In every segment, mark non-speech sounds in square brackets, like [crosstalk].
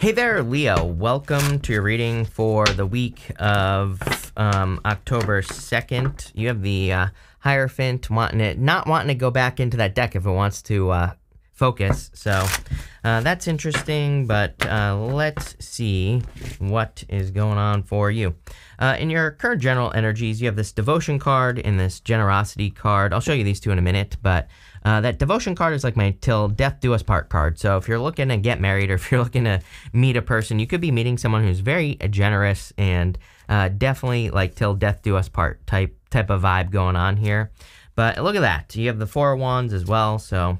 Hey there, Leo. Welcome to your reading for the week of um, October 2nd. You have the uh, Hierophant wanting it, not wanting to go back into that deck if it wants to uh, focus. So uh, that's interesting, but uh, let's see what is going on for you. Uh, in your current general energies, you have this devotion card and this generosity card. I'll show you these two in a minute, but uh, that devotion card is like my till death do us part card. So if you're looking to get married or if you're [laughs] looking to meet a person, you could be meeting someone who's very generous and uh, definitely like till death do us part type type of vibe going on here. But look at that. You have the four wands as well. So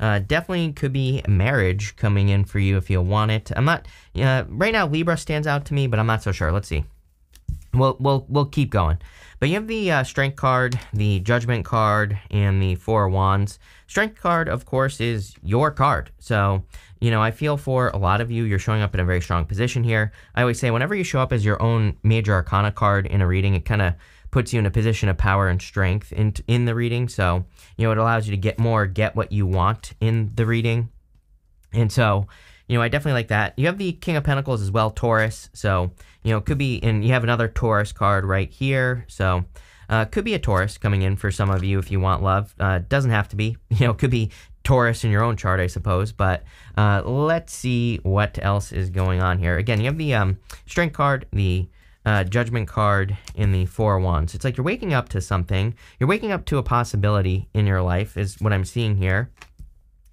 uh, definitely could be a marriage coming in for you if you want it. I'm not uh, right now. Libra stands out to me, but I'm not so sure. Let's see. We'll we'll we'll keep going. But you have the uh, Strength card, the Judgment card, and the Four of Wands. Strength card, of course, is your card. So, you know, I feel for a lot of you, you're showing up in a very strong position here. I always say, whenever you show up as your own major arcana card in a reading, it kind of puts you in a position of power and strength in, in the reading. So, you know, it allows you to get more, get what you want in the reading. And so, you know, I definitely like that. You have the King of Pentacles as well, Taurus. So, you know, it could be, and you have another Taurus card right here. So, uh, could be a Taurus coming in for some of you if you want love. Uh, doesn't have to be. [laughs] You know, could be Taurus in your own chart, I suppose. But uh, let's see what else is going on here. Again, you have the um, Strength card, the uh, Judgment card, in the Four Wands. It's like you're waking up to something. You're waking up to a possibility in your life, is what I'm seeing here.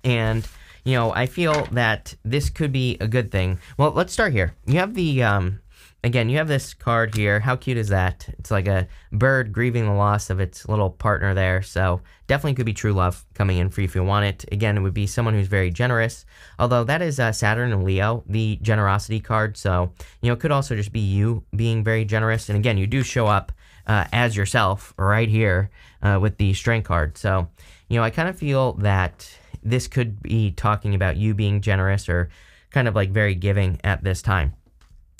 And you know, I feel that this could be a good thing. Well, let's start here. You have the, um, again, you have this card here. How cute is that? It's like a bird grieving the loss of its little partner there. So definitely could be true love coming in for you if you want it. Again, it would be someone who's very generous. Although that is uh, Saturn and Leo, the generosity card. So, you know, it could also just be you being very generous. And again, you do show up uh, as yourself right here uh, with the strength card. So, you know, I kind of feel that this could be talking about you being generous or kind of like very giving at this time.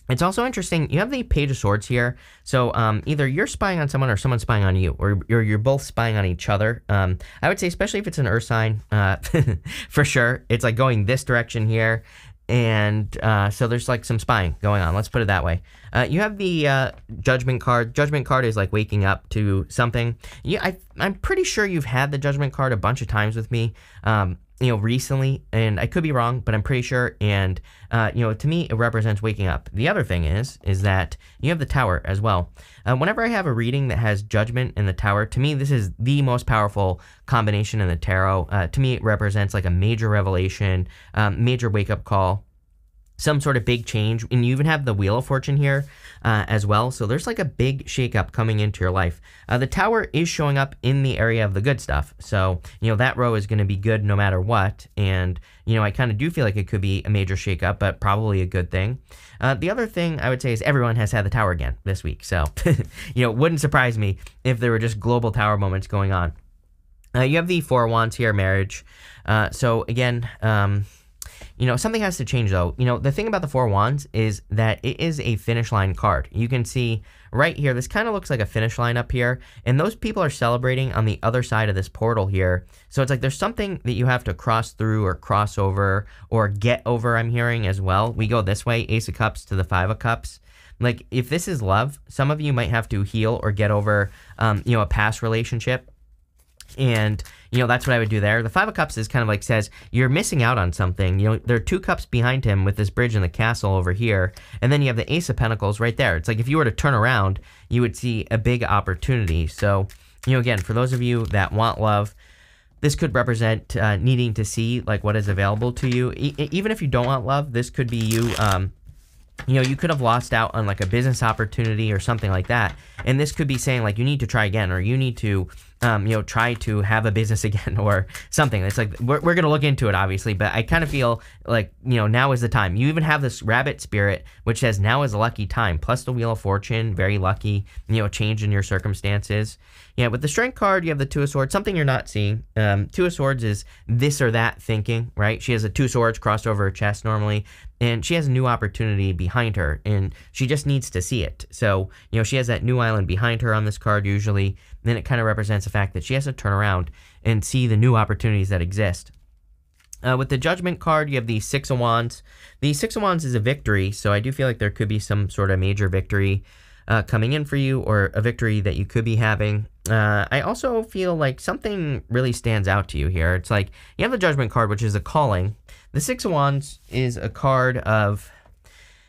It's also interesting. You have the Page of Swords here, so um, either you're spying on someone or someone's spying on you, or, or you're both spying on each other. Um, I would say, especially if it's an Earth sign, uh, [laughs] for sure, it's like going this direction here, and uh, so there's like some spying going on. Let's put it that way. Uh, you have the uh, Judgment card. Judgment card is like waking up to something. Yeah, I, I'm pretty sure you've had the Judgment card a bunch of times with me. Um, you know, recently, and I could be wrong, but I'm pretty sure. And uh, you know, to me, it represents waking up. The other thing is, is that you have the Tower as well. Uh, whenever I have a reading that has Judgment in the Tower, to me, this is the most powerful combination in the tarot. Uh, to me, it represents like a major revelation, um, major wake up call some sort of big change. And you even have the Wheel of Fortune here uh, as well. So there's like a big shakeup coming into your life. Uh, the Tower is showing up in the area of the good stuff. So, you know, that row is going to be good no matter what. And, you know, I kind of do feel like it could be a major shakeup, but probably a good thing. Uh, the other thing I would say is everyone has had the Tower again this week. So, [laughs] you know, it wouldn't surprise me if there were just global Tower moments going on. Uh, you have the Four Wands here, marriage. Uh, so, again, um, you know, something has to change though. You know, the thing about the Four Wands is that it is a finish line card. You can see right here, this kind of looks like a finish line up here, and those people are celebrating on the other side of this portal here. So it's like there's something that you have to cross through or cross over or get over, I'm hearing as well. We go this way, Ace of Cups to the Five of Cups. Like, if this is love, some of you might have to heal or get over, um, you know, a past relationship and you know that's what I would do there. The Five of Cups is kind of like says you're missing out on something. You know there are two cups behind him with this bridge and the castle over here, and then you have the Ace of Pentacles right there. It's like if you were to turn around, you would see a big opportunity. So you know again, for those of you that want love, this could represent uh, needing to see like what is available to you. E even if you don't want love, this could be you. Um, you know, you could have lost out on like a business opportunity or something like that. And this could be saying like you need to try again or you need to um, you know, try to have a business [laughs] again or something. It's like we're, we're gonna look into it obviously, but I kind of feel like you know now is the time. You even have this rabbit spirit which says now is a lucky time. Plus the wheel of fortune, very lucky. You know, change in your circumstances. Yeah, with the strength card, you have the two of swords. Something you're not seeing. Um, two of swords is this or that thinking, right? She has a two swords crossed over her chest normally and she has a new opportunity behind her and she just needs to see it so you know she has that new island behind her on this card usually then it kind of represents the fact that she has to turn around and see the new opportunities that exist Uh, with the Judgment card, you have the Six of Wands. The Six of Wands is a victory, so I do feel like there could be some sort of major victory uh, coming in for you or a victory that you could be having. Uh, I also feel like something really stands out to you here. It's like you have the Judgment card, which is a calling. The Six of Wands is a card of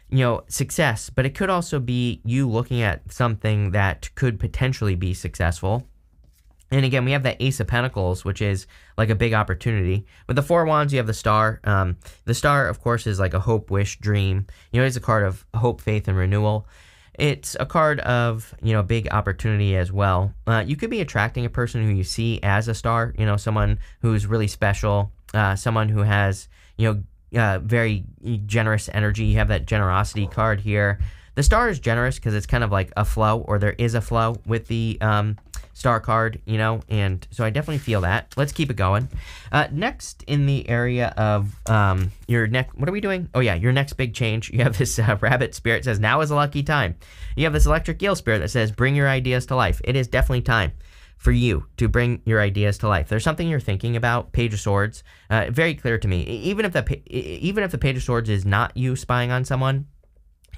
you know, success, but it could also be you looking at something that could potentially be successful. And again, we have that Ace of Pentacles, which is like a big opportunity. With the Four Wands, you have the Star. Um, the Star, of course, is like a hope, wish, dream. You know, it's a card of hope, faith, and renewal. It's a card of, you know, big opportunity as well. Uh, you could be attracting a person who you see as a star, you know, someone who's really special, uh, someone who has, you know, uh, very generous energy. You have that generosity card here. The star is generous because it's kind of like a flow, or there is a flow with the um, star card, you know, and so I definitely feel that. Let's keep it going. Uh, next, in the area of um, your next, what are we doing? Oh yeah, your next big change. [laughs] You have this uh, rabbit spirit says now is a lucky time. You have this electric eel spirit that says bring your ideas to life. It is definitely time for you to bring your ideas to life. There's something you're thinking about. Page of Swords, uh, very clear to me. Even if the even if the Page of Swords is not you spying on someone,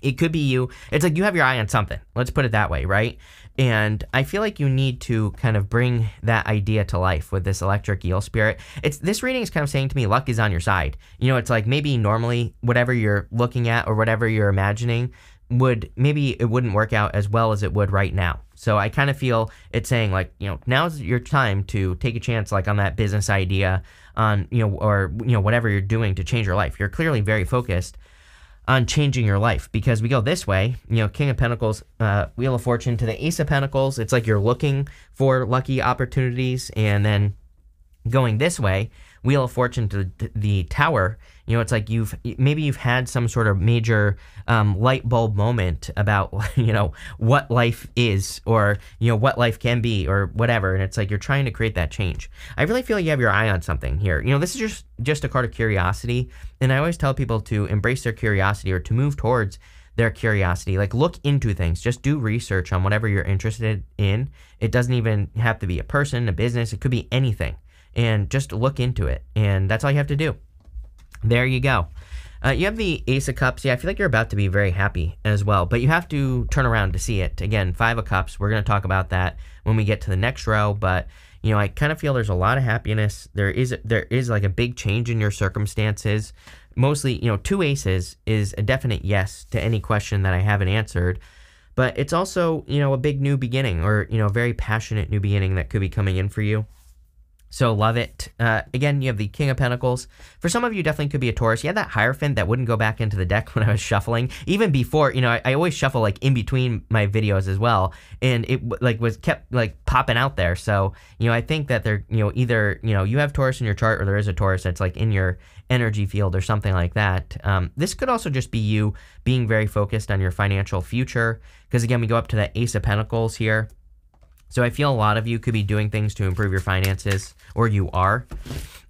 it could be you. It's like you have your eye on something. Let's put it that way, right? And I feel like you need to kind of bring that idea to life with this electric eel spirit. It's this reading is kind of saying to me, luck is on your side. You know, it's like maybe normally whatever you're looking at or whatever you're imagining would maybe it wouldn't work out as well as it would right now. So I kind of feel it's saying like, you know, now's your time to take a chance like on that business idea on, you know, or you know, whatever you're doing to change your life. You're clearly very focused on changing your life because we go this way, you know, King of Pentacles, uh, Wheel of Fortune to the Ace of Pentacles. It's like you're looking for lucky opportunities and then going this way, Wheel of Fortune to the Tower, you know, it's like you've maybe you've had some sort of major um, light bulb moment about [laughs] you know what life is or you know what life can be or whatever, and it's like you're trying to create that change. I really feel like you have your eye on something here. You know, this is just just a card of curiosity, and I always tell people to embrace their curiosity or to move towards their curiosity. Like look into things. Just do research on whatever you're interested in. It doesn't even have to be a person, a business. It could be anything and just look into it. And that's all you have to do. There you go. Uh, you have the Ace of Cups. Yeah, I feel like you're about to be very happy as well, but you have to turn around to see it. Again, Five of Cups. We're going to talk about that when we get to the next row, but you know, I kind of feel there's a lot of happiness. There is there is like a big change in your circumstances. Mostly, you know, two aces is a definite yes to any question that I haven't answered. But it's also, you know, a big new beginning or, you know, a very passionate new beginning that could be coming in for you. So love it. Uh, again, you have the King of Pentacles. For some of you, definitely could be a Taurus. You had that Hierophant that wouldn't go back into the deck [laughs] when I was shuffling. Even before, you know, I, I, always shuffle like in between my videos as well, and it like was kept like popping out there. So you know, I think that they're you know either you know you have Taurus in your chart or there is a Taurus that's like in your energy field or something like that. Um, this could also just be you being very focused on your financial future because again, we go up to that Ace of Pentacles here. So I feel a lot of you could be doing things to improve your finances, or you are.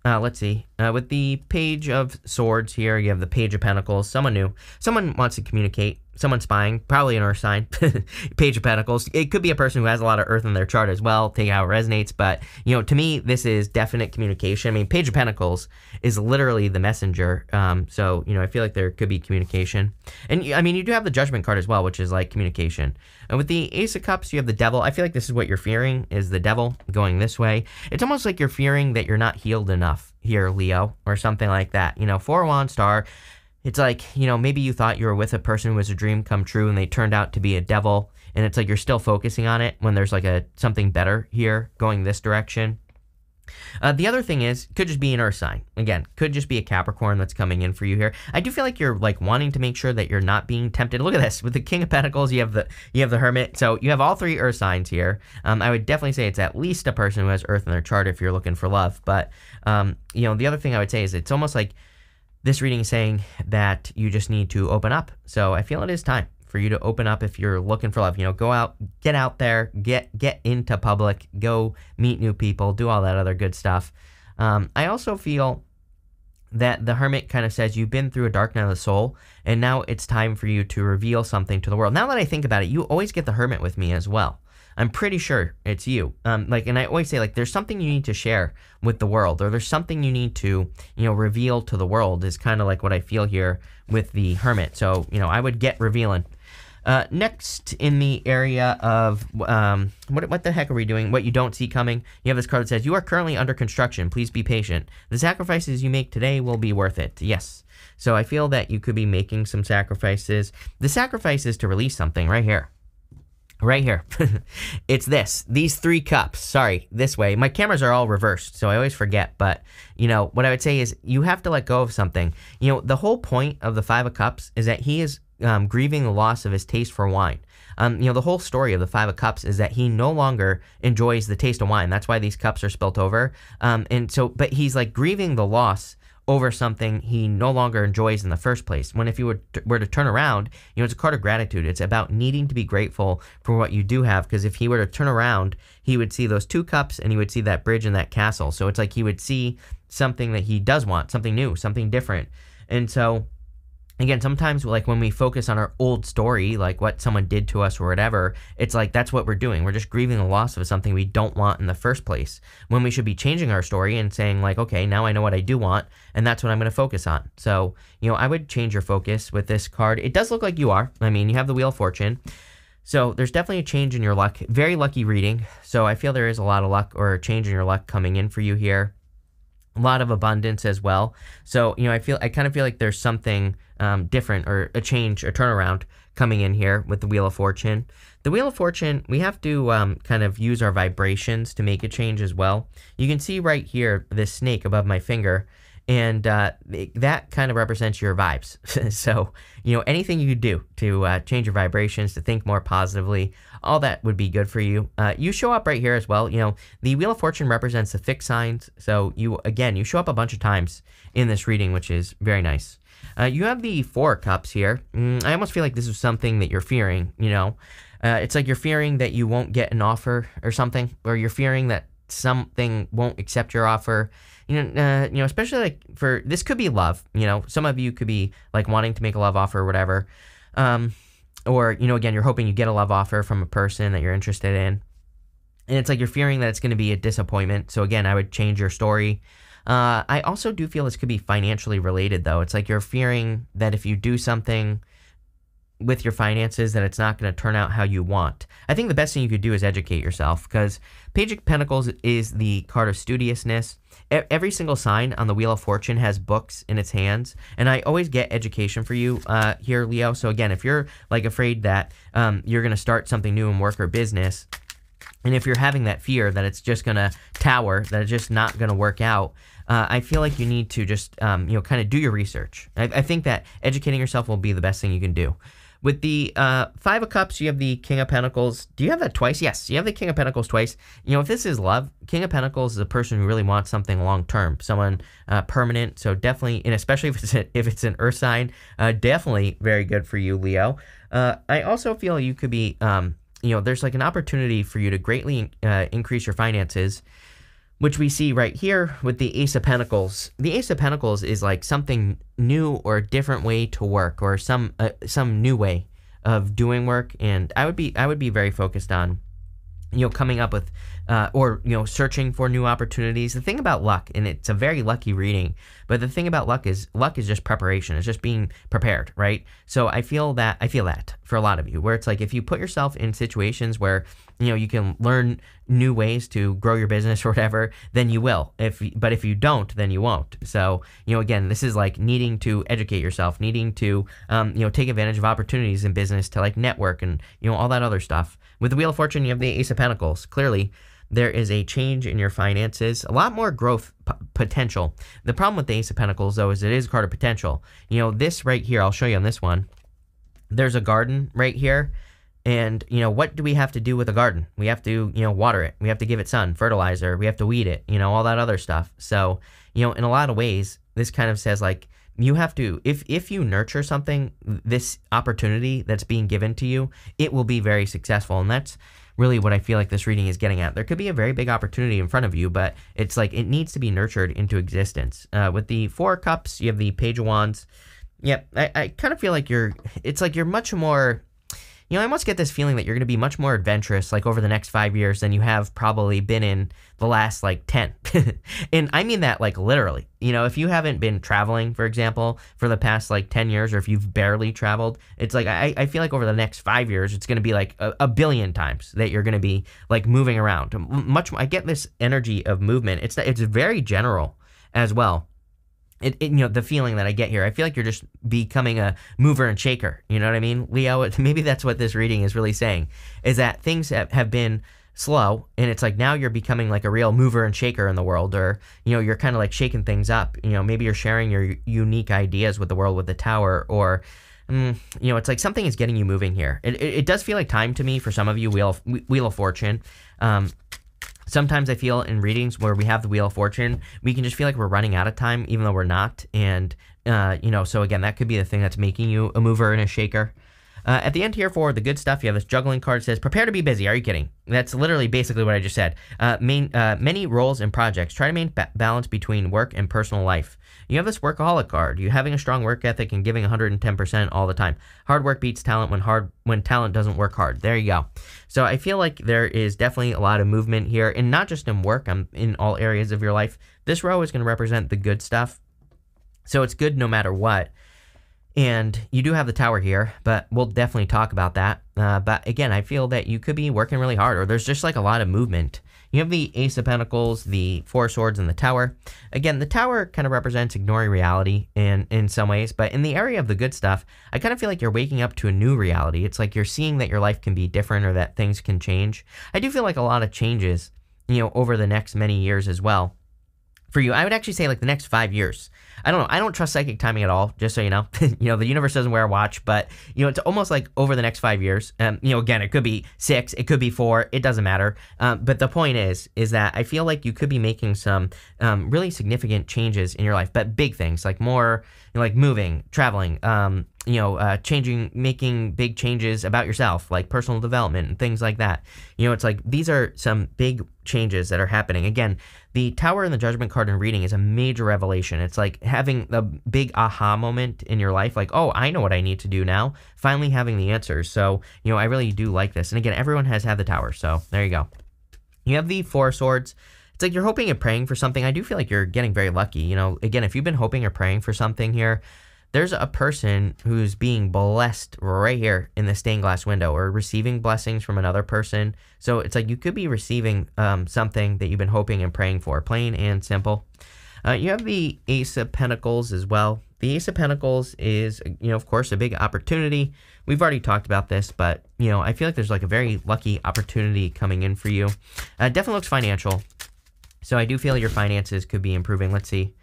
Uh, let's see. Uh, with the Page of Swords here, you have the Page of Pentacles. Someone new. Someone wants to communicate someone spying, probably an earth sign, [laughs] page of pentacles. It could be a person who has a lot of earth in their chart as well, take how it resonates. But, you know, to me, this is definite communication. I mean, page of pentacles is literally the messenger. Um, so, you know, I feel like there could be communication. And, I mean, you do have the judgment card as well, which is like communication. And with the ace of cups, you have the devil. I feel like this is what you're fearing is the devil going this way. It's almost like you're fearing that you're not healed enough here, Leo, or something like that. You know, four wand star it's like, you know, maybe you thought you were with a person who was a dream come true and they turned out to be a devil and it's like you're still focusing on it when there's like a something better here going this direction. Uh, the other thing is, could just be an earth sign. Again, could just be a Capricorn that's coming in for you here. I do feel like you're like wanting to make sure that you're not being tempted. Look at this with the King of Pentacles. You have the you have the Hermit. So you have all three earth signs here. Um, I would definitely say it's at least a person who has earth in their chart if you're looking for love. But um, you know, the other thing I would say is it's almost like this reading is saying that you just need to open up. So I feel it is time for you to open up if you're looking for love. You know, go out, get out there, get get into public, go meet new people, do all that other good stuff. Um, I also feel that the hermit kind of says you've been through a dark night of the soul and now it's time for you to reveal something to the world. Now that I think about it, you always get the hermit with me as well. I'm pretty sure it's you. Um, like, and I always say like, there's something you need to share with the world, or there's something you need to, you know, reveal to the world. Is kind of like what I feel here with the Hermit. So, you know, I would get revealing. Uh, next, in the area of um, what, what the heck are we doing? What you don't see coming. You have this card that says, You are currently under construction. Please be patient. The sacrifices you make today will be worth it. Yes. So I feel that you could be making some sacrifices. The sacrifice is to release something right here. Right here. [laughs] it's this. These three cups. Sorry, this way. My cameras are all reversed, so I always forget. But, you know, what I would say is you have to let go of something. You know, the whole point of the Five of Cups is that he is um, grieving the loss of his taste for wine. Um, you know, the whole story of the Five of Cups is that he no longer enjoys the taste of wine. That's why these cups are spilt over. Um, and so, but he's like grieving the loss over something he no longer enjoys in the first place. When if you were to, were to turn around, you know, it's a card of gratitude. It's about needing to be grateful for what you do have. Because if he were to turn around, he would see those two cups and he would see that bridge and that castle. So it's like he would see something that he does want, something new, something different. And so again sometimes like when we focus on our old story like what someone did to us or whatever it's like that's what we're doing. We're just grieving the loss of something we don't want in the first place when we should be changing our story and saying like okay now i know what i do want and that's what i'm going to focus on. So you know i would change your focus with this card. It does look like you are. I mean you have the wheel of fortune. So there's definitely a change in your luck. Very lucky reading. So i feel there is a lot of luck or a change in your luck coming in for you here a lot of abundance as well. So, you know, I feel I kind of feel like there's something um, different or a change, a turnaround coming in here with the Wheel of Fortune. The Wheel of Fortune, we have to um, kind of use our vibrations to make a change as well. You can see right here this snake above my finger, and uh, that kind of represents your vibes. [laughs] so, you know, anything you do to uh, change your vibrations, to think more positively, all that would be good for you. Uh, you show up right here as well. You know, the Wheel of Fortune represents the fixed signs. So you, again, you show up a bunch of times in this reading, which is very nice. Uh, you have the Four Cups here. Mm, I almost feel like this is something that you're fearing, you know. Uh, it's like you're fearing that you won't get an offer or something, or you're fearing that something won't accept your offer. You know, uh, you know, especially like for this could be love. You know, some of you could be like wanting to make a love offer or whatever. Um, or you know again you're hoping you get a love offer from a person that you're interested in and it's like you're fearing that it's going to be a disappointment so again i would change your story uh, i also do feel this could be financially related though it's like you're fearing that if you do something with your finances that it's not going to turn out how you want. I think the best thing you could do is educate yourself because Page of Pentacles is the card of studiousness. Every single sign on the Wheel of Fortune has books in its hands, and I always get education for you uh, here, Leo. So again, if you're like afraid that um, you're going to start something new in work or business, and if you're having that fear that it's just going to tower, that it's just not going to work out, uh, I feel like you need to just, um, you know, kind of do your research. I, I, think that educating yourself will be the best thing you can do. With the uh, Five of Cups, you have the King of Pentacles. Do you have that twice? Yes, you have the King of Pentacles twice. You know, if this is love, King of Pentacles is a person who really wants something long term, someone uh, permanent. So definitely, and especially [laughs] if it's a, if it's an Earth sign, uh, definitely very good for you, Leo. Uh, I also feel you could be, um, you know, there's like an opportunity for you to greatly uh, increase your finances which we see right here with the Ace of Pentacles. The Ace of Pentacles is like something new or a different way to work or some uh, some new way of doing work and I would be I would be very focused on you know coming up with uh, or you know searching for new opportunities. The thing about luck and it's a very lucky reading but the thing about luck is luck is just preparation. It's just being prepared right? So i feel that i feel that for a lot of you where it's like if you put yourself in situations where you know you can learn new ways to grow your business [laughs] or whatever then you will. If but if you don't then you won't. So you know again this is like needing to educate yourself needing to um, you know take advantage of opportunities in business to like network and you know all that other stuff. With the wheel of fortune you have the ace of pentacles clearly there is a change in your finances, a lot more growth p- potential. The problem with the Ace of Pentacles, though, is it is a card of potential. You know, this right here, I'll show you on this one. There's a garden right here. And, you know, what do we have to do with a garden? We have to, you know, water it. We have to give it sun, fertilizer. We have to weed it, you know, all that other stuff. So, you know, in a lot of ways, this kind of says like, you have to if if you nurture something this opportunity that's being given to you it will be very successful and that's really what I feel like this reading is getting at. There could be a very big opportunity in front of you, but it's like it needs to be nurtured into existence. Uh, with the Four Cups, you have the Page of Wands. Yep, I, I kind of feel like you're, it's like you're much more, you know, I almost get this feeling that you're going to be much more adventurous, like over the next five years, than you have probably been in the last like 10. [laughs] and I mean that like literally. You know, if you haven't been traveling, for example, for the past like 10 years, or if you've barely traveled, it's like I, I feel like over the next five years, it's going to be like a, a, billion times that you're going to be like moving around. Much, I get this energy of movement. It's, it's very general as well it, it, you know the feeling that I get here. I feel like you're just becoming a mover and shaker. You know what I mean, Leo? [laughs] Maybe that's what this reading is really saying, is that things have, have been slow, and it's like now you're becoming like a real mover and shaker in the world, or you know you're kind of like shaking things up. You know, maybe you're sharing your unique ideas with the world with the tower, or mm, you know, it's like something is getting you moving here. It, it, it, does feel like time to me for some of you. Wheel Wheel of Fortune. Um, sometimes I feel in readings where we have the Wheel of Fortune, we can just feel like we're running out of time, even though we're not. And, uh, you know, so again, that could be the thing that's making you a mover and a shaker. Uh, at the end here for the good stuff, you have this juggling card says, prepare to be busy. Are you kidding? That's literally basically what I just said. Uh, main, uh, many roles and projects. Try to maintain ba- balance between work and personal life. You have this workaholic card. You having a strong work ethic and giving 110% all the time. Hard work beats talent when hard when talent doesn't work hard. There you go. So I feel like there is definitely a lot of movement here, and not just in work. I'm in all areas of your life. This row is going to represent the good stuff. So it's good no matter what. And you do have the tower here, but we'll definitely talk about that. Uh, but again, I feel that you could be working really hard, or there's just like a lot of movement. You have the Ace of Pentacles, the Four Swords, and the Tower. Again, the Tower kind of represents ignoring reality in, in some ways, but in the area of the good stuff, I kind of feel like you're waking up to a new reality. It's like you're seeing that your life can be different or that things can change. I do feel like a lot of changes, you know, over the next many years as well for you. I would actually say like the next five years. I don't know. I don't trust psychic timing at all. Just so you know, [laughs] you know the universe doesn't wear a watch, but you know it's almost like over the next five years. Um, you know, again, it could be six, it could be four, it doesn't matter. Um, but the point is, is that I feel like you could be making some um, really significant changes in your life, but big things like more, you know, like moving, traveling, um, you know, uh, changing, making big changes about yourself, like personal development and things like that. You know, it's like these are some big changes that are happening. Again, the Tower and the Judgment card in reading is a major revelation. It's like having a big aha moment in your life, like, oh, I know what I need to do now. Finally having the answers. So, you know, I really do like this. And again, everyone has had the Tower. So there you go. You have the Four Swords. It's like you're hoping and praying for something. I do feel like you're getting very lucky. You know, again, if you've been hoping or praying for something here, there's a person who's being blessed right here in the stained glass window or receiving blessings from another person. So it's like you could be receiving um, something that you've been hoping and praying for, plain and simple. Uh, you have the Ace of Pentacles as well. The Ace of Pentacles is, you know, of course, a big opportunity. We've already talked about this, but, you know, I feel like there's like a very lucky opportunity coming in for you. Uh, definitely looks financial. So I do feel your finances could be improving. Let's see.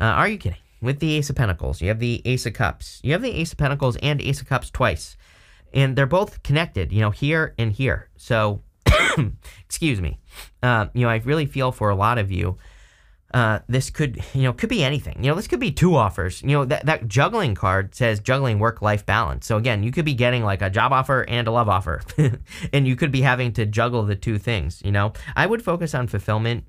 Uh, are you kidding? With the Ace of Pentacles. You have the Ace of Cups. You have the Ace of Pentacles and Ace of Cups twice. And they're both connected, you know, here and here. So, [coughs] excuse me. Uh, you know, I really feel for a lot of you. Uh, this could, you know, could be anything. You know, this could be two offers. You know, that, that juggling card says juggling work life balance. So, again, you could be getting like a job offer and a love offer. [laughs] and you could be having to juggle the two things. You know, I would focus on fulfillment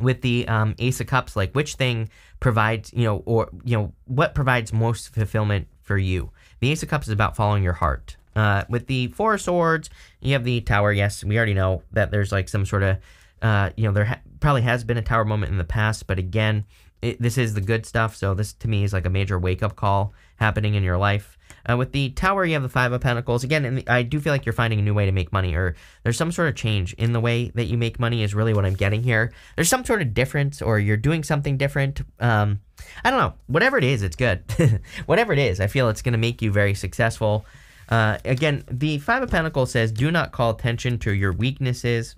with the um, Ace of Cups, like which thing provides, you know, or, you know, what provides most fulfillment for you? The Ace of Cups is about following your heart. Uh, with the Four of Swords, you have the Tower. Yes, we already know that there's like some sort of, uh, you know, there ha- probably has been a Tower moment in the past, but again, it, this is the good stuff. So this to me is like a major wake up call happening in your life. Uh, with the tower, you have the Five of Pentacles. Again, and I do feel like you're finding a new way to make money, or there's some sort of change in the way that you make money, is really what I'm getting here. There's some sort of difference, or you're doing something different. Um, I don't know. Whatever it is, it's good. [laughs] Whatever it is, I feel it's going to make you very successful. Uh, again, the Five of Pentacles says, do not call attention to your weaknesses.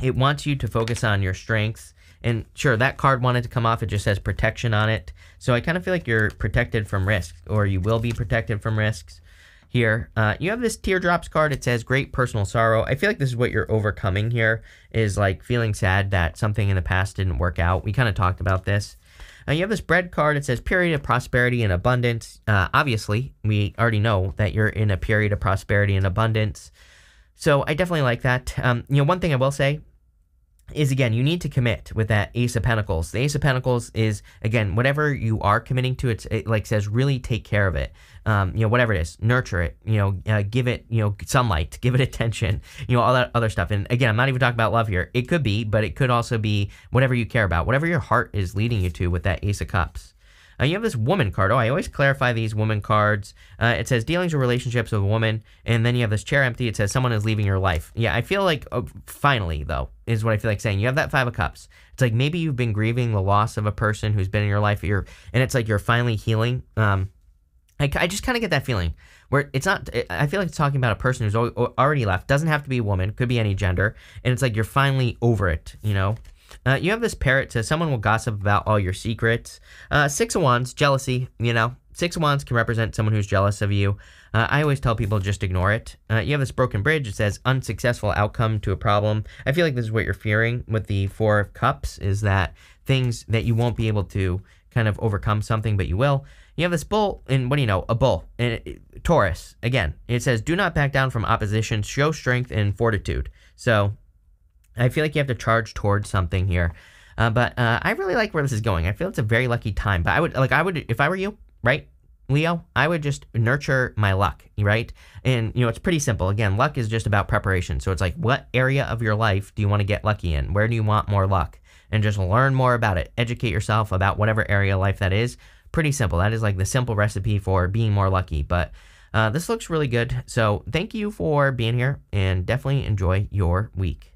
It wants you to focus on your strengths and sure, that card wanted to come off. It just says protection on it. So I kind of feel like you're protected from risks, or you will be protected from risks here. Uh, you have this teardrops card. It says great personal sorrow. I feel like this is what you're overcoming here is like feeling sad that something in the past didn't work out. We kind of talked about this. Uh, you have this bread card. It says period of prosperity and abundance. Uh, obviously, we already know that you're in a period of prosperity and abundance. So I definitely like that. Um, you know, one thing I will say is again you need to commit with that ace of pentacles. The ace of pentacles is again whatever you are committing to it's it like says really take care of it. Um, you know whatever it is nurture it you know uh, give it you know sunlight [laughs] give it attention you know all that other stuff. And again i'm not even talking about love here. It could be but it could also be whatever you care about whatever your heart is leading you to with that ace of cups uh, you have this woman card. Oh, I always clarify these woman cards. Uh, it says dealings or relationships with a woman, and then you have this chair empty. It says someone is leaving your life. Yeah, I feel like uh, finally though is what I feel like saying. You have that five of cups. It's like maybe you've been grieving the loss of a person who's been in your life. You're and it's like you're finally healing. Um, I, I just kind of get that feeling where it's not. I feel like it's talking about a person who's already left. Doesn't have to be a woman. Could be any gender. And it's like you're finally over it. You know. Uh, you have this parrot says someone will gossip about all your secrets. Uh, six of Wands, jealousy, you know. Six of Wands can represent someone who's jealous of you. Uh, I always tell people just ignore it. Uh, you have this broken bridge. It says unsuccessful outcome to a problem. I feel like this is what you're fearing with the Four of Cups is that things that you won't be able to kind of overcome something, but you will. You have this bull, and what do you know? A bull. And it, Taurus, again, it says do not back down from opposition, show strength and fortitude. So I feel like you have to charge towards something here. Uh, but uh, I really like where this is going. I feel it's a very lucky time. But I would like I would if I were you, right? Leo, I would just nurture my luck, right? And you know, it's pretty simple. Again, luck is just about preparation. So it's like what area of your life do you want to get lucky in? Where do you want more luck? And just learn more about it. Educate yourself about whatever area of life that is. Pretty simple. That is like the simple recipe for being more lucky. But uh, this looks really good. So thank you for being here and definitely enjoy your week.